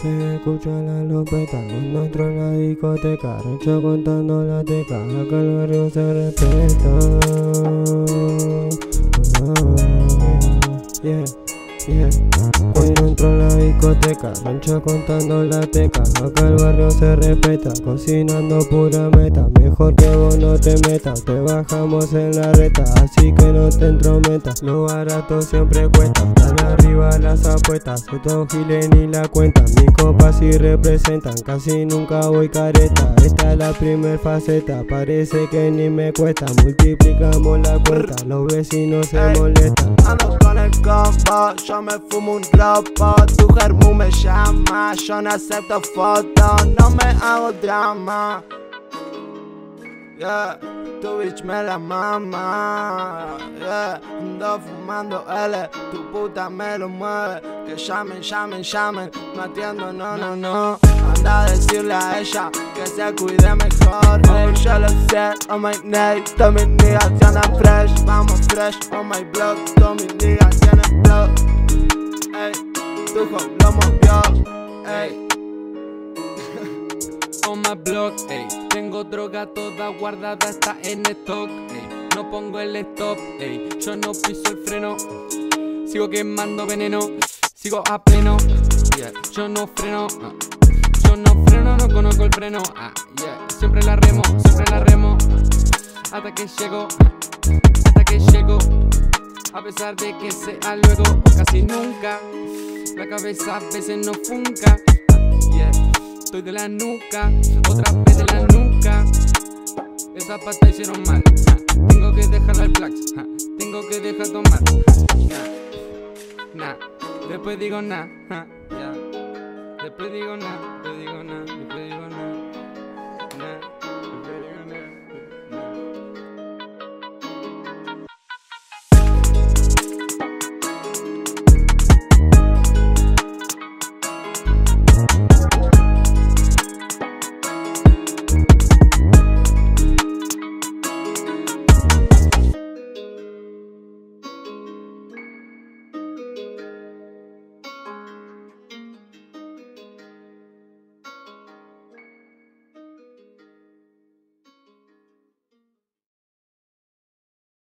Se escucha la lopeta entro en la discoteca Recho contando la teca, acá el se respeta discoteca, rancho contando la teca. Acá el barrio se respeta, cocinando pura meta. Mejor que vos no te metas, te bajamos en la reta. Así que no te entrometas, lo barato siempre cuesta. Están arriba las apuestas, estos giles ni la cuentan Mis copas sí representan, casi nunca voy careta. Esta es la primer faceta, parece que ni me cuesta. Multiplicamos la cuenta, los vecinos se molestan. Ando con el combo, yo me fumo un globo Tu germu me llama, yo no acepto fotos No me hago drama. Yeah, tu bitch me la mama. Yeah, ando fumando L, tu puta me lo mueve. Que llamen, llamen, llamen, no atiendo, no, no, no. Anda a decirle a ella que se cuide mejor. Ey, yo lo sé, oh my name, todos mis niggas andan fresh. Vamos fresh, oh my block, todos mis niggas my block, ey. Tengo droga toda guardada, está en stock, ey. No pongo el stop, ey. Yo no piso el freno. Sigo quemando veneno, sigo a pleno. Yeah. Yo no freno, yo no freno, no conozco el freno. Ah, yeah. Siempre la remo, siempre la remo. Hasta que llego, hasta que llego. A pesar de que sea luego casi nunca. La cabeza a veces no funca. Yeah. Estoy de la nuca, otra vez de la nuca. Esa pata hicieron mal. ja. Tengo que dejar al flax, ja. tengo que dejar tomar. Nah, nah. Después digo nah, ja. Después digo nah, después digo nah, después digo nah.